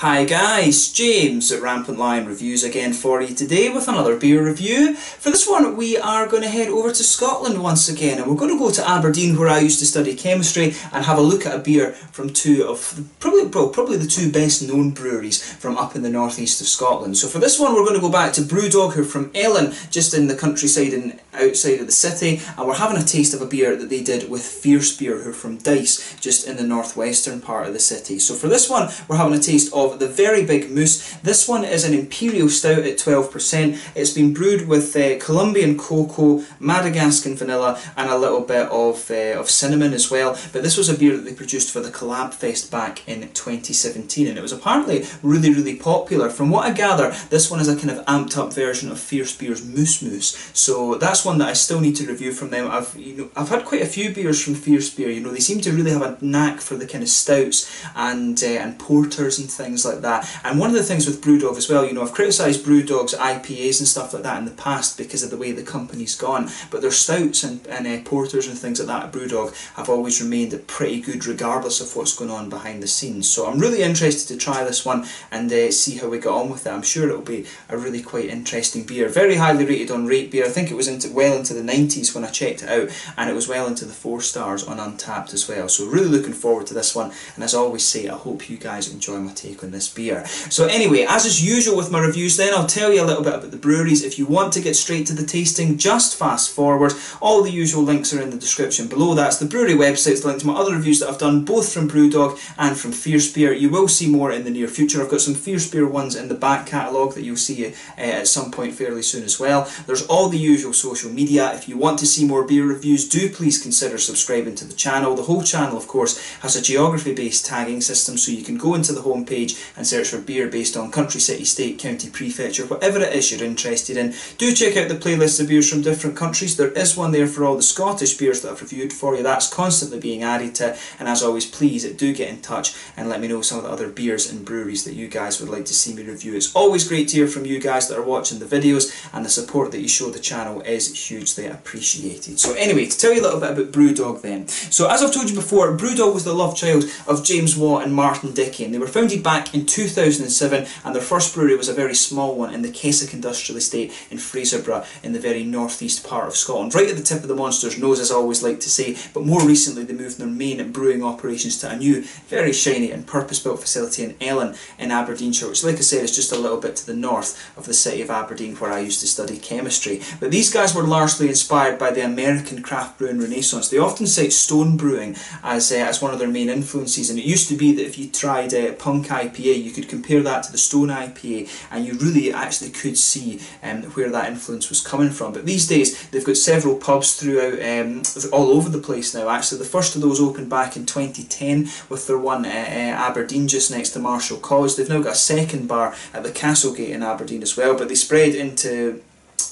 Hi guys, James at Rampant Lion Reviews again for you today with another beer review. For this one we are going to head over to Scotland once again and we're going to go to Aberdeen where I used to study chemistry and have a look at a beer from two of probably well, probably the two best known breweries from up in the northeast of Scotland. So for this one we're going to go back to Brewdog who are from Ellon just in the countryside and outside of the city and we're having a taste of a beer that they did with Fierce Beer who are from Dyce just in the northwestern part of the city. So for this one we're having a taste of of the very big moose. This one is an Imperial Stout at 12%. It's been brewed with uh, Colombian cocoa, Madagascan vanilla and a little bit of, uh, of cinnamon as well. But this was a beer that they produced for the Collab Fest back in 2017 and it was apparently really really popular. From what I gather this one is a kind of amped up version of Fierce Beer's Moose Moose. So that's one that I still need to review from them. I've you know I've had quite a few beers from Fierce Beer. You know they seem to really have a knack for the kind of stouts and uh, and porters and things things like that. And one of the things with Brewdog as well, you know, I've criticised Brewdog's IPAs and stuff like that in the past because of the way the company's gone, but their stouts and, and uh, porters and things like that at Brewdog have always remained pretty good regardless of what's going on behind the scenes. So I'm really interested to try this one and uh, see how we get on with it. I'm sure it'll be a really quite interesting beer. Very highly rated on Rate Beer. I think it was into well into the 90s when I checked it out and it was well into the 4 stars on Untappd as well. So really looking forward to this one and as always say I hope you guys enjoy my take on this beer. So anyway, as is usual with my reviews then, I'll tell you a little bit about the breweries. If you want to get straight to the tasting, just fast forward. All the usual links are in the description below. That's the brewery website, it's to my other reviews that I've done, both from Brewdog and from Fierce Beer. You will see more in the near future. I've got some Fierce Beer ones in the back catalogue that you'll see uh, at some point fairly soon as well. There's all the usual social media. If you want to see more beer reviews, do please consider subscribing to the channel. The whole channel, of course, has a geography-based tagging system, so you can go into the homepage and search for beer based on country, city, state, county, prefecture, whatever it is you're interested in. Do check out the playlist of beers from different countries. There is one there for all the Scottish beers that I've reviewed for you. That's constantly being added to. And as always, please uh, do get in touch and let me know some of the other beers and breweries that you guys would like to see me review. It's always great to hear from you guys that are watching the videos and the support that you show the channel is hugely appreciated. So anyway, to tell you a little bit about Brewdog then. So as I've told you before, Brewdog was the love child of James Watt and Martin Dickie and they were founded back in 2007 and their first brewery was a very small one in the Kessock Industrial Estate in Fraserburgh in the very northeast part of Scotland, right at the tip of the monster's nose as I always like to say, but more recently they moved their main brewing operations to a new, very shiny and purpose-built facility in Ellon in Aberdeenshire, which like I said is just a little bit to the north of the city of Aberdeen where I used to study chemistry. But these guys were largely inspired by the American craft brewing renaissance. They often cite stone brewing as, uh, as one of their main influences and it used to be that if you tried uh, punk IPA you could compare that to the Stone IPA and you really actually could see um, where that influence was coming from. But these days they've got several pubs throughout um, all over the place now actually. The first of those opened back in 2010 with their one uh, uh, Aberdeen just next to Marischal College. They've now got a second bar at the Castlegate in Aberdeen as well but they spread into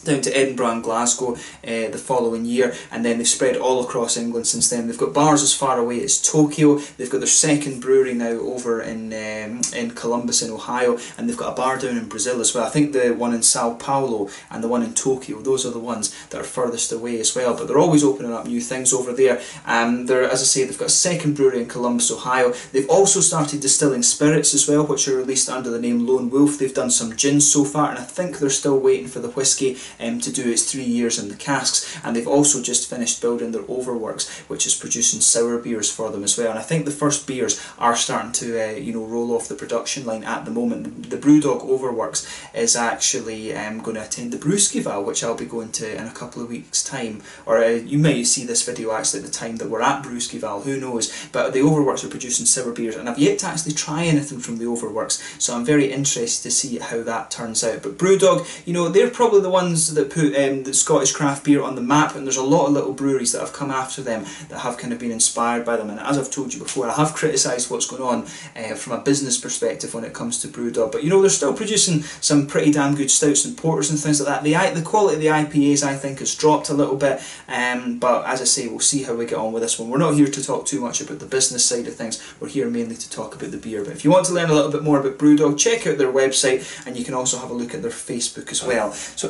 down to Edinburgh and Glasgow uh, the following year and then they've spread all across England since then. They've got bars as far away as Tokyo, they've got their second brewery now over in um, in Columbus in Ohio and they've got a bar down in Brazil as well. I think the one in Sao Paulo and the one in Tokyo, those are the ones that are furthest away as well but they're always opening up new things over there. Um, they're, as I say, they've got a second brewery in Columbus, Ohio. They've also started distilling spirits as well which are released under the name Lone Wolf. They've done some gin so far and I think they're still waiting for the whiskey um, to do its three years in the casks and they've also just finished building their overworks which is producing sour beers for them as well. And I think the first beers are starting to uh, you know roll off the production line at the moment. The Brewdog Overworks is actually um, going to attend the Brewskival which I'll be going to in a couple of weeks time. Or uh, you may see this video actually at the time that we're at Brewskival, who knows? But the Overworks are producing sour beers and I've yet to actually try anything from the Overworks so I'm very interested to see how that turns out. But Brewdog you know they're probably the ones that put um, the Scottish craft beer on the map and there's a lot of little breweries that have come after them that have kind of been inspired by them and as I've told you before I have criticised what's going on uh, from a business perspective when it comes to Brewdog but you know they're still producing some pretty damn good stouts and porters and things like that. The, the quality of the IPAs I think has dropped a little bit um, but as I say we'll see how we get on with this one. We're not here to talk too much about the business side of things, we're here mainly to talk about the beer but if you want to learn a little bit more about Brewdog check out their website and you can also have a look at their Facebook as well. So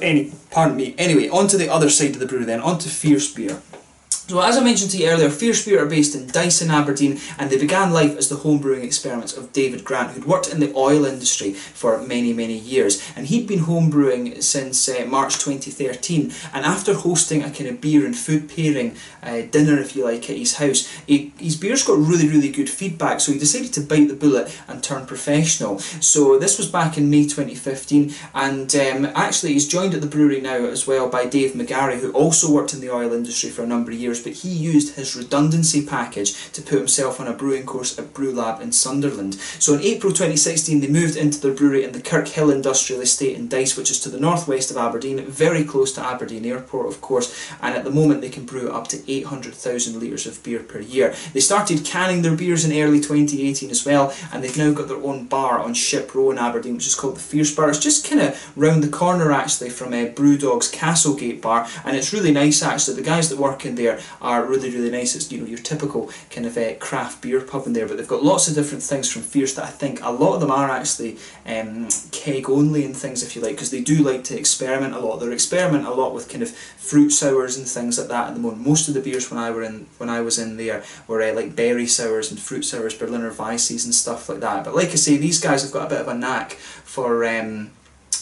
pardon me, Anyway, on to the other side of the brewery then, on to Fierce Beer. So as I mentioned to you earlier, Fierce Beer are based in Dyson, Aberdeen, and they began life as the homebrewing experiments of David Grant, who'd worked in the oil industry for many, many years. And he'd been homebrewing since uh, March 2013, and after hosting a kind of beer and food pairing uh, dinner, if you like, at his house, he, his beers got really, really good feedback, so he decided to bite the bullet and turn professional. So this was back in May 2015, and um, actually he's joined at the brewery now as well by Dave McGarry, who also worked in the oil industry for a number of years years, but he used his redundancy package to put himself on a brewing course at Brew Lab in Sunderland. So in April 2016, they moved into their brewery in the Kirkhill Industrial Estate in Dyce, which is to the northwest of Aberdeen, very close to Aberdeen Airport, of course, and at the moment they can brew up to 800,000 litres of beer per year. They started canning their beers in early 2018 as well, and they've now got their own bar on Ship Row in Aberdeen, which is called the Fierce Bar. It's just kind of round the corner actually from uh, Brewdog's Castlegate Bar, and it's really nice actually. The guys that work in there are really really nice. It's you know your typical kind of uh, craft beer pub in there, but they've got lots of different things from Fierce that I think a lot of them are actually um, keg only and things if you like, because they do like to experiment a lot. They're experiment a lot with kind of fruit sours and things like that at the moment. Most of the beers when I were in when I was in there were uh, like berry sours and fruit sours, Berliner Weisses and stuff like that. But like I say, these guys have got a bit of a knack for. Um,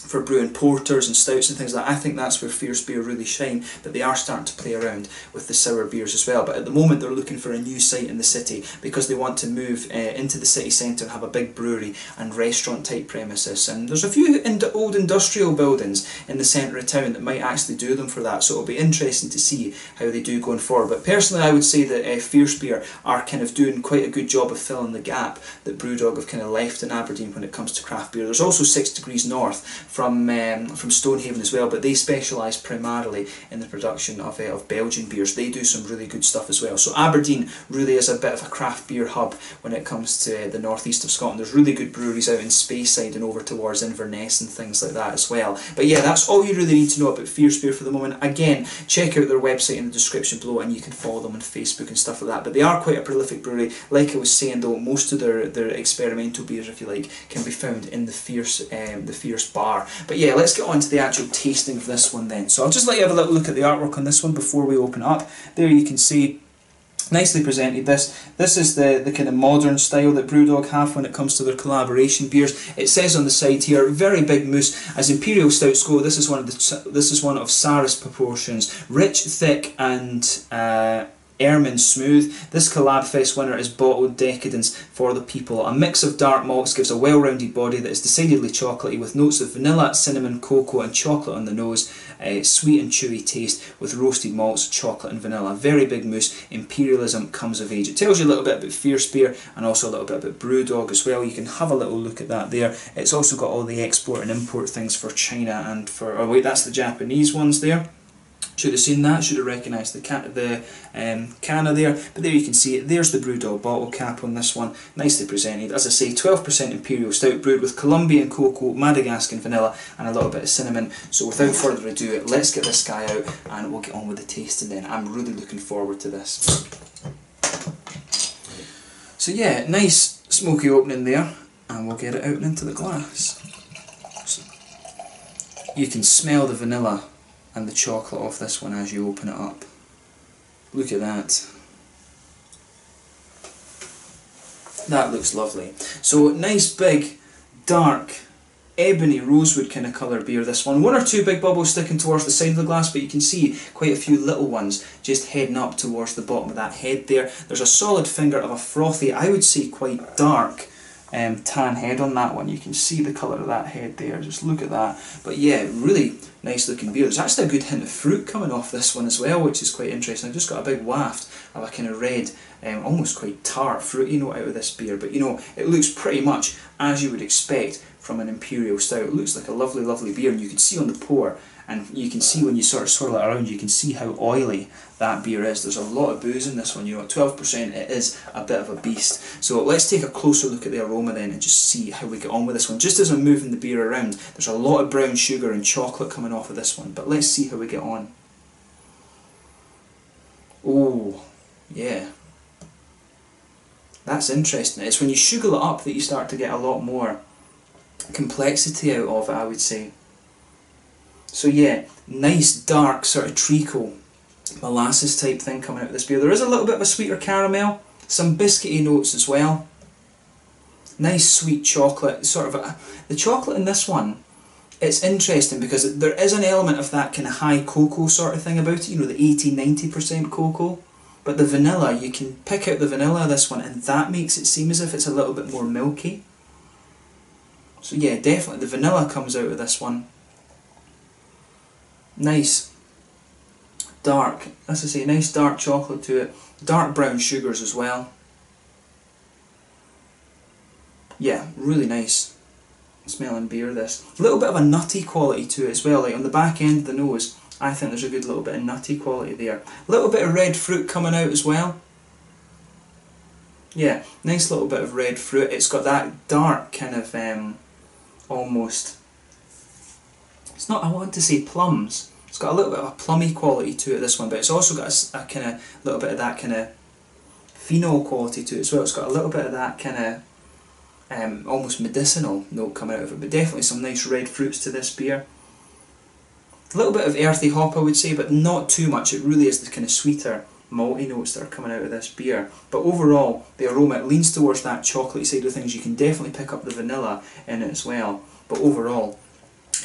for brewing porters and stouts and things like that. I think that's where Fierce Beer really shine, but they are starting to play around with the sour beers as well. But at the moment they're looking for a new site in the city because they want to move uh, into the city centre and have a big brewery and restaurant type premises. And there's a few old industrial buildings in the centre of town that might actually do them for that, so it'll be interesting to see how they do going forward. But personally I would say that uh, Fierce Beer are kind of doing quite a good job of filling the gap that Brewdog have kind of left in Aberdeen when it comes to craft beer. There's also Six Degrees North from um, from Stonehaven as well, but they specialise primarily in the production of, uh, of Belgian beers. They do some really good stuff as well. So Aberdeen really is a bit of a craft beer hub when it comes to uh, the northeast of Scotland. There's really good breweries out in Speyside and over towards Inverness and things like that as well. But yeah, that's all you really need to know about Fierce Beer for the moment. Again, check out their website in the description below and you can follow them on Facebook and stuff like that. But they are quite a prolific brewery. Like I was saying though, most of their, their experimental beers, if you like, can be found in the Fierce um, the Fierce bar. But yeah, let's get on to the actual tasting of this one then. So I'll just let you have a little look at the artwork on this one before we open up. There you can see nicely presented this. This is the the kind of modern style that brewdog have when it comes to their collaboration beers. It says on the side here very big moose. As imperial stouts go this is one of the this is one of Saris proportions. Rich thick and uh, Ermin Smooth. This Collab Fest winner is Bottled Decadence for the People. A mix of dark malts gives a well-rounded body that is decidedly chocolatey with notes of vanilla, cinnamon, cocoa and chocolate on the nose. A sweet and chewy taste with roasted malts, chocolate and vanilla. Very big moose. Imperialism comes of age. It tells you a little bit about Fierce Beer and also a little bit about Brewdog as well. You can have a little look at that there. It's also got all the export and import things for China and for... Oh wait, that's the Japanese ones there. Should have seen that, should have recognised the, can the um, kana there, but there you can see it, there's the Brewdog bottle cap on this one, nicely presented. As I say, 12% Imperial Stout brewed with Colombian cocoa, Madagascan vanilla and a little bit of cinnamon. So without further ado, let's get this guy out and we'll get on with the tasting then. I'm really looking forward to this. So yeah, nice smoky opening there and we'll get it out into the glass. So you can smell the vanilla and the chocolate off this one as you open it up. Look at that. That looks lovely. So nice big dark ebony rosewood kind of colour beer this one. One or two big bubbles sticking towards the side of the glass but you can see quite a few little ones just heading up towards the bottom of that head there. There's a solid finger of a frothy, I would say quite dark um, tan head on that one. You can see the colour of that head there, just look at that. But yeah, really nice looking beer. There's actually a good hint of fruit coming off this one as well, which is quite interesting. I've just got a big waft of a kind of red, um, almost quite tart, fruity note out of this beer. But you know, it looks pretty much as you would expect from an Imperial Stout. It looks like a lovely, lovely beer, and you can see on the pour and you can see when you sort of swirl it around you can see how oily that beer is. There's a lot of booze in this one, you know, 12% it is a bit of a beast. So let's take a closer look at the aroma then and just see how we get on with this one. Just as I'm moving the beer around, there's a lot of brown sugar and chocolate coming off of this one, but let's see how we get on. Oh, yeah. That's interesting. It's when you sugar it up that you start to get a lot more complexity out of it, I would say. So yeah, nice dark sort of treacle molasses type thing coming out of this beer. There is a little bit of a sweeter caramel, some biscuity notes as well. Nice sweet chocolate, sort of a, the chocolate in this one it's interesting because there is an element of that kind of high cocoa sort of thing about it, you know, the 80-90% cocoa. But the vanilla, you can pick out the vanilla of this one and that makes it seem as if it's a little bit more milky. So yeah, definitely the vanilla comes out of this one. Nice dark, as I say, nice dark chocolate to it. Dark brown sugars as well. Yeah, really nice smelling beer this. A little bit of a nutty quality to it as well, like on the back end of the nose, I think there's a good little bit of nutty quality there. A little bit of red fruit coming out as well. Yeah, nice little bit of red fruit. It's got that dark kind of um, almost, it's not, I want to say plums. It's got a little bit of a plummy quality to it, this one, but it's also got a, a kind of, little bit of that kind of phenol quality to it as well. It's got a little bit of that kind of um, almost medicinal note coming out of it, but definitely some nice red fruits to this beer. A little bit of earthy hop I would say, but not too much. It really is the kind of sweeter malty notes that are coming out of this beer. But overall, the aroma leans towards that chocolatey side of things. You can definitely pick up the vanilla in it as well. But overall,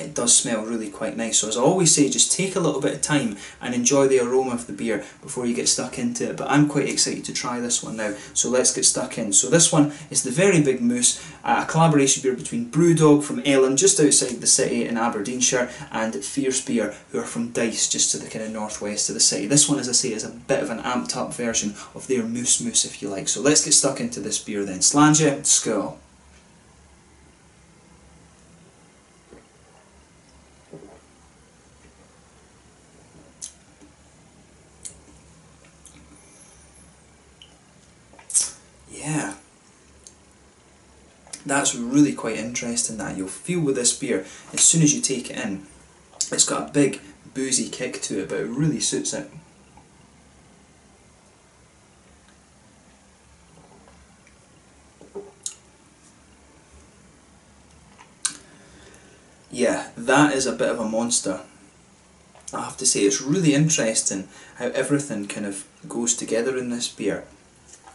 it does smell really quite nice. So as I always say, just take a little bit of time and enjoy the aroma of the beer before you get stuck into it. But I'm quite excited to try this one now, so let's get stuck in. So this one is the Very Big Moose, uh, a collaboration beer between Brewdog from Ellon, just outside the city in Aberdeenshire, and Fierce Beer, who are from Dyce, just to the kind of northwest of the city. This one, as I say, is a bit of an amped up version of their Moose Moose, if you like. So let's get stuck into this beer then. Slàinte, Skål. Yeah. That's really quite interesting that you'll feel with this beer as soon as you take it in. It's got a big boozy kick to it but it really suits it. Yeah, that is a bit of a monster. I have to say it's really interesting how everything kind of goes together in this beer.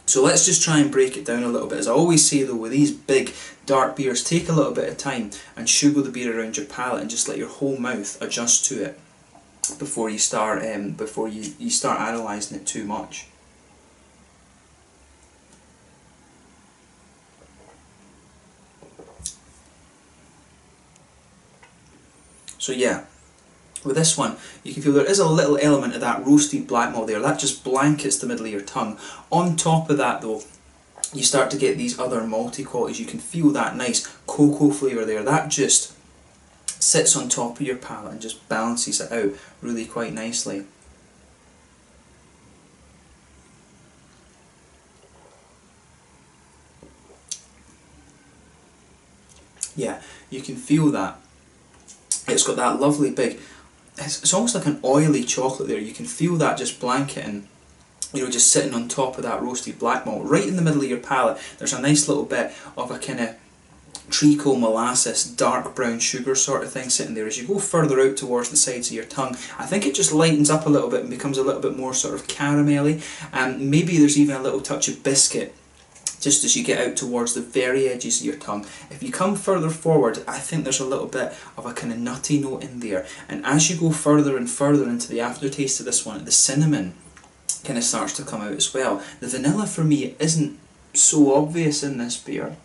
So let's just try and break it down a little bit. As I always say though, with these big dark beers, take a little bit of time and sugar the beer around your palate and just let your whole mouth adjust to it before you start um, before you, you start analysing it too much. So yeah, with this one, you can feel there is a little element of that roasted black malt there. That just blankets the middle of your tongue. On top of that though, you start to get these other malty qualities. You can feel that nice cocoa flavour there. That just sits on top of your palate and just balances it out really quite nicely. Yeah, you can feel that. It's got that lovely big it's, it's almost like an oily chocolate there. You can feel that just blanketing, you know, just sitting on top of that roasted black malt. Right in the middle of your palate, there's a nice little bit of a kind of treacle molasses, dark brown sugar sort of thing sitting there. As you go further out towards the sides of your tongue, I think it just lightens up a little bit and becomes a little bit more sort of caramelly. And um, maybe there's even a little touch of biscuit just as you get out towards the very edges of your tongue. If you come further forward, I think there's a little bit of a kind of nutty note in there. And as you go further and further into the aftertaste of this one, the cinnamon kind of starts to come out as well. The vanilla for me isn't so obvious in this beer.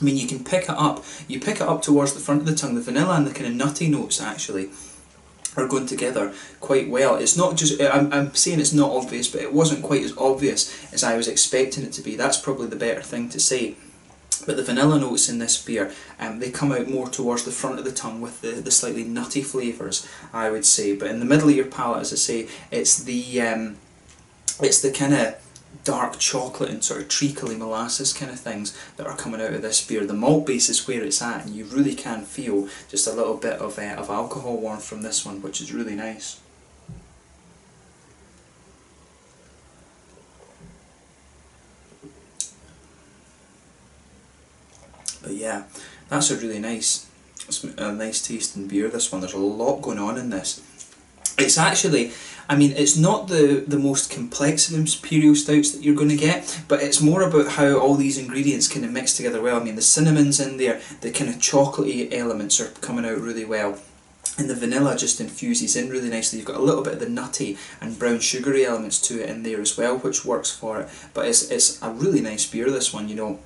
I mean, you can pick it up, you pick it up towards the front of the tongue, the vanilla and the kind of nutty notes actually are going together quite well. It's not just, I'm, I'm saying it's not obvious, but it wasn't quite as obvious as I was expecting it to be. That's probably the better thing to say. But the vanilla notes in this beer, um, they come out more towards the front of the tongue with the, the slightly nutty flavours, I would say. But in the middle of your palate, as I say, it's the um, it's the kind of dark chocolate and sort of treacly molasses kind of things that are coming out of this beer. The malt base is where it's at and you really can feel just a little bit of, uh, of alcohol warmth from this one which is really nice. But yeah, that's a really nice, a nice tasting beer. This one. There's a lot going on in this. It's actually, I mean, it's not the, the most complex of imperial stouts that you're going to get, but it's more about how all these ingredients kind of mix together well. I mean, the cinnamon's in there, the kind of chocolatey elements are coming out really well. And the vanilla just infuses in really nicely. You've got a little bit of the nutty and brown sugary elements to it in there as well, which works for it. But it's, it's a really nice beer, this one, you know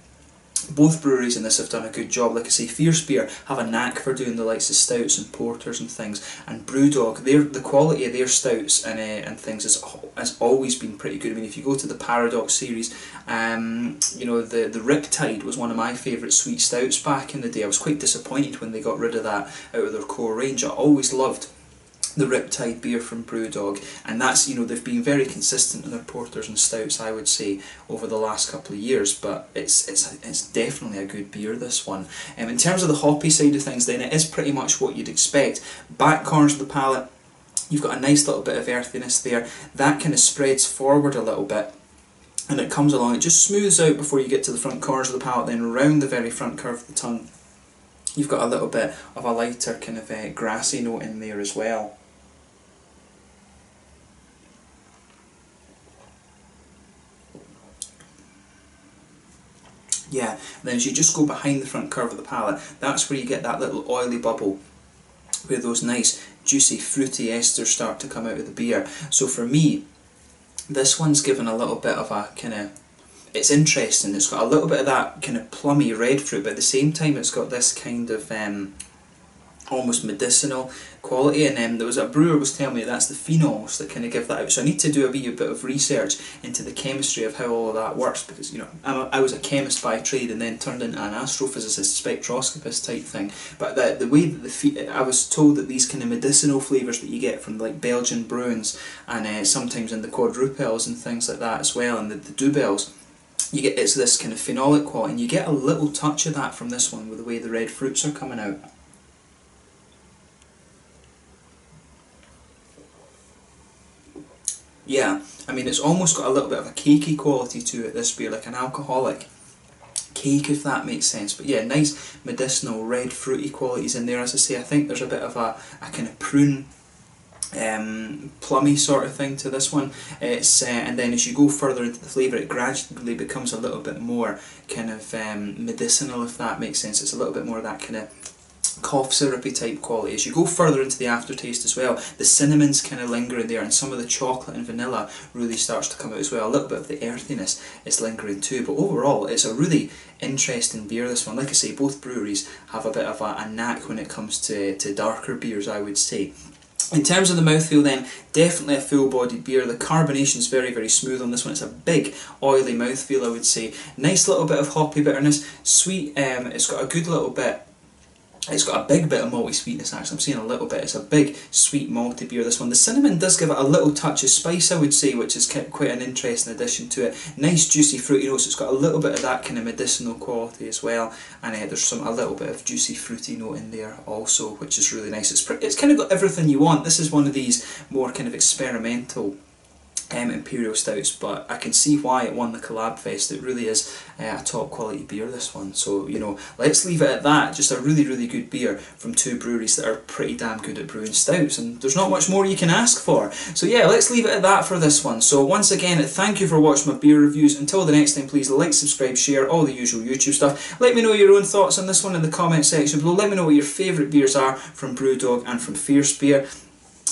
both breweries in this have done a good job. Like I say, Fierce Beer have a knack for doing the likes of stouts and porters and things, and Brewdog, their the quality of their stouts and uh, and things has has always been pretty good. I mean, if you go to the Paradox series, um, you know the the Riptide was one of my favourite sweet stouts back in the day. I was quite disappointed when they got rid of that out of their core range. I always loved the Riptide beer from Brewdog, and that's you know they've been very consistent in their porters and stouts, I would say, over the last couple of years. But it's it's it's definitely a good beer. This one. Um, in terms of the hoppy side of things, then it is pretty much what you'd expect. Back corners of the palate, you've got a nice little bit of earthiness there. That kind of spreads forward a little bit. And it comes along, it just smooths out before you get to the front corners of the palate, then round the very front curve of the tongue you've got a little bit of a lighter kind of uh, grassy note in there as well. Yeah, and then as you just go behind the front curve of the palate, that's where you get that little oily bubble where those nice juicy fruity esters start to come out of the beer. So for me, this one's given a little bit of a kind of it's interesting. It's got a little bit of that kind of plummy red fruit, but at the same time, it's got this kind of um, almost medicinal quality. And um, there was a brewer was telling me that's the phenols that kind of give that out. So I need to do a wee bit of research into the chemistry of how all of that works because you know I'm a, I was a chemist by trade and then turned into an astrophysicist, spectroscopist type thing. But the the way that the I was told that these kind of medicinal flavors that you get from like Belgian Bruins and uh, sometimes in the quadrupels and things like that as well, and the, the Dubbels you get it's this kind of phenolic quality and you get a little touch of that from this one with the way the red fruits are coming out. Yeah, I mean it's almost got a little bit of a cakey quality to it, this beer, like an alcoholic cake if that makes sense. But yeah, nice medicinal red fruity qualities in there. As I say, I think there's a bit of a, a kind of prune um, plummy sort of thing to this one. It's uh, and then as you go further into the flavour, it gradually becomes a little bit more kind of um, medicinal, if that makes sense. It's a little bit more of that kind of cough syrupy type quality. As you go further into the aftertaste as well, the cinnamon's kind of lingering there and some of the chocolate and vanilla really starts to come out as well. A little bit of the earthiness is lingering too, but overall it's a really interesting beer this one. Like I say, both breweries have a bit of a, a knack when it comes to, to darker beers I would say. In terms of the mouthfeel then, definitely a full-bodied beer. The carbonation is very, very smooth on this one. It's a big, oily mouthfeel, I would say. Nice little bit of hoppy bitterness, sweet, um, it's got a good little bit it's got a big bit of malty sweetness actually, I'm seeing a little bit. It's a big sweet malty beer this one. The cinnamon does give it a little touch of spice I would say which is quite an interesting addition to it. Nice juicy fruity notes, it's got a little bit of that kind of medicinal quality as well and uh, there's some a little bit of juicy fruity note in there also which is really nice. It's, it's kind of got everything you want. This is one of these more kind of experimental um, Imperial Stouts, but I can see why it won the Collab Fest. It really is uh, a top quality beer, this one. So, you know, let's leave it at that. Just a really, really good beer from two breweries that are pretty damn good at brewing stouts, and there's not much more you can ask for. So, yeah, let's leave it at that for this one. So, once again, thank you for watching my beer reviews. Until the next time, please like, subscribe, share, all the usual YouTube stuff. Let me know your own thoughts on this one in the comment section below. Let me know what your favourite beers are from Brewdog and from Fierce Beer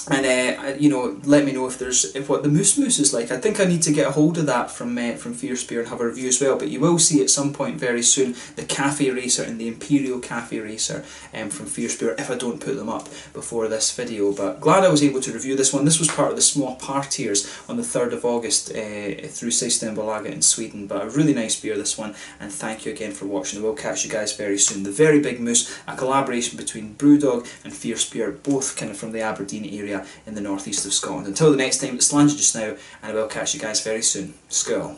and uh, you know, let me know if there's if what the moose moose is like. I think I need to get a hold of that from uh, from Fierce Beer and have a review as well. But you will see at some point very soon the Cafe Racer and the Imperial Cafe Racer um, from Fierce Beer if I don't put them up before this video. But glad I was able to review this one. This was part of the small partiers on the 3rd of August uh, through Systembolaget in Sweden. But a really nice beer this one. And thank you again for watching. I will catch you guys very soon. The Very Big Moose, a collaboration between Brewdog and Fierce Beer, both kind of from the Aberdeen area in the northeast of Scotland. Until the next time, it's Slàinte just now, and I will catch you guys very soon. Skål.